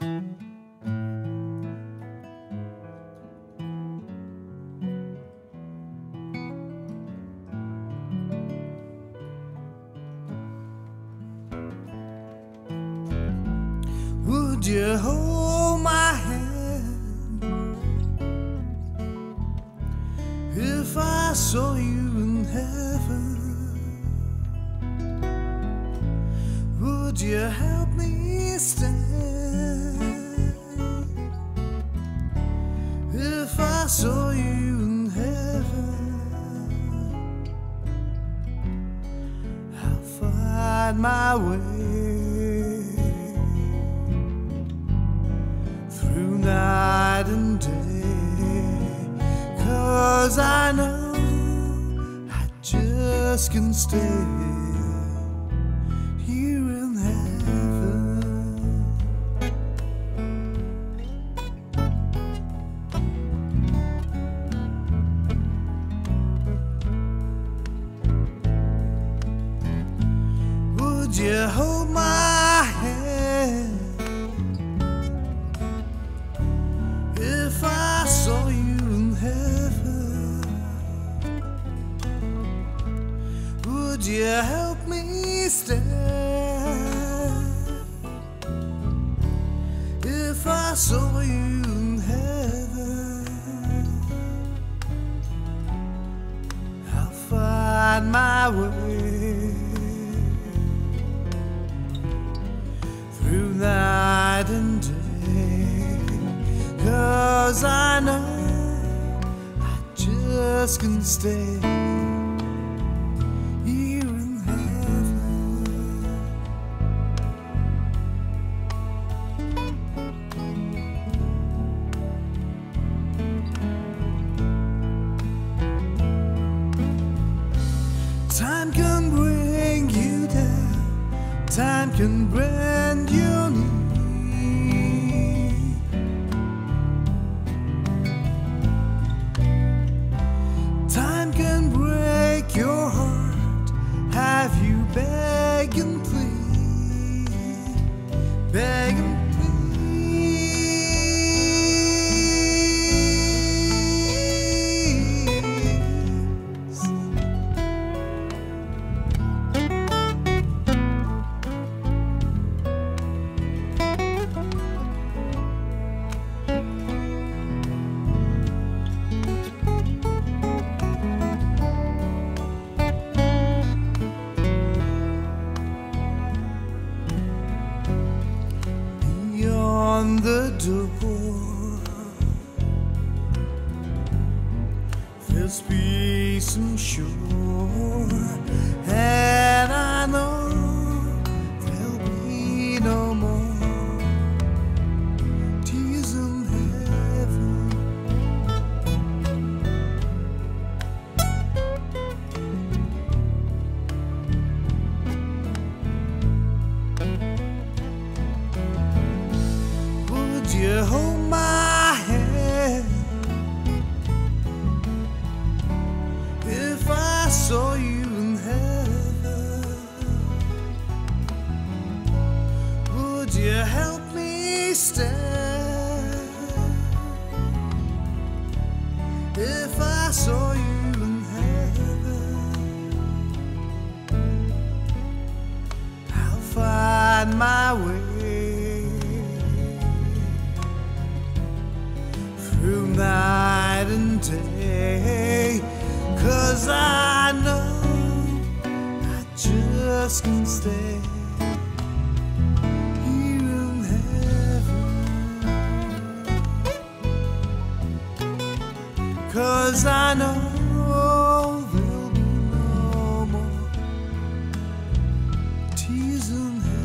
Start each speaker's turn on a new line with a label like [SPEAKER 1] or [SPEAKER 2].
[SPEAKER 1] Would you hold my hand if I saw you in heaven? Would you help me stand saw you in heaven? I'll find my way through night and day. Cause I know I just can stay you hold my hand? If I saw you in heaven, would you help me stand? If I saw you Cause I know I just can stay here in heaven. Time can bring you down, time can bend the door. There's peace and sure, Hold my hand if I saw you in heaven? Would you help me stand if I saw you in heaven? I'll find my way day. Cause I know I just can't stay. Cause I know there'll be no more tears in heaven.